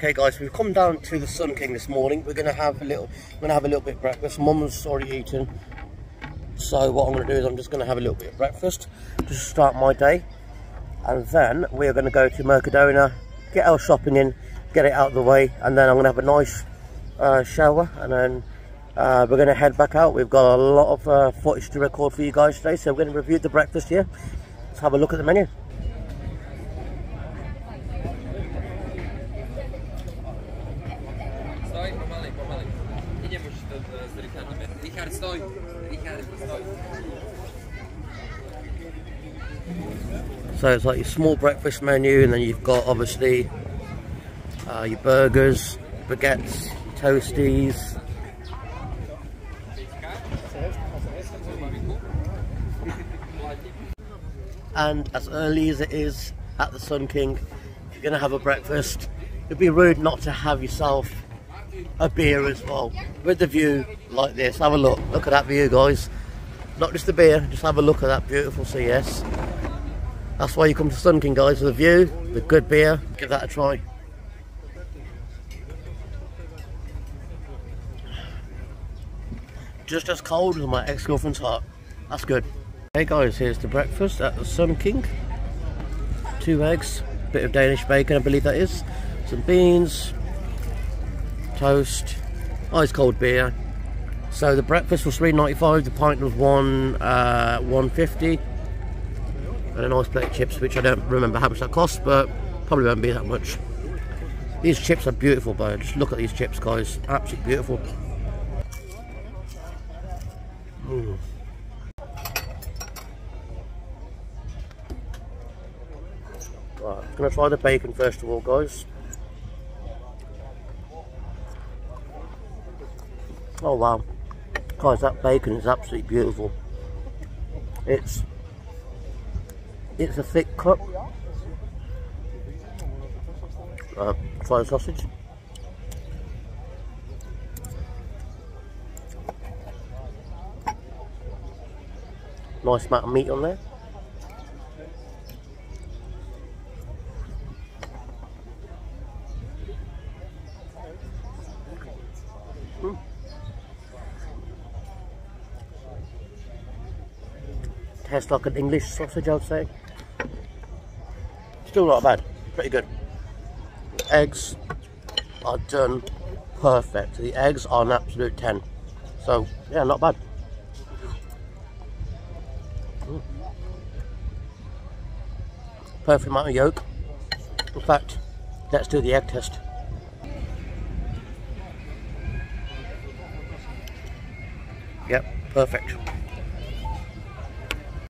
Okay, guys, we've come down to the Sun King this morning. We're gonna have a little, we're gonna have a little bit of breakfast. Mum's already eaten, so what I'm gonna do is I'm just gonna have a little bit of breakfast just to start my day, and then we're gonna go to Mercadona, get our shopping in, get it out of the way, and then I'm gonna have a nice uh, shower, and then uh, we're gonna head back out. We've got a lot of uh, footage to record for you guys today, so we're gonna review the breakfast here. Let's have a look at the menu. Richard! Richard! So it's like your small breakfast menu, and then you've got obviously uh, your burgers, baguettes, toasties. And as early as it is at the Sun King, if you're going to have a breakfast, it'd be rude not to have yourself a beer as well. With the view like this, have a look. Look at that view, guys. Not just the beer, just have a look at that beautiful CS. That's why you come to Sun King, guys, with the view, the good beer. Give that a try. Just as cold as my ex-girlfriend's heart. That's good. Hey guys, here's the breakfast at the Sun King. Two eggs, bit of Danish bacon, I believe that is. Some beans, toast, ice cold beer. So the breakfast was three ninety five. The pint was one uh, one fifty, and a nice plate of chips, which I don't remember how much that cost, but probably won't be that much. These chips are beautiful, though. Just look at these chips, guys. Absolutely beautiful. Mm. Right, I'm gonna try the bacon first of all, guys. Oh wow, guys, that bacon is absolutely beautiful. It's it's a thick cut. Uh, try sausage. Nice amount of meat on there. Tastes like an English sausage, I'd say. Still not bad. Pretty good. The eggs are done perfect. The eggs are an absolute 10. So, yeah, not bad. Mm. Perfect amount of yolk. In fact, let's do the egg test. Yep, perfect.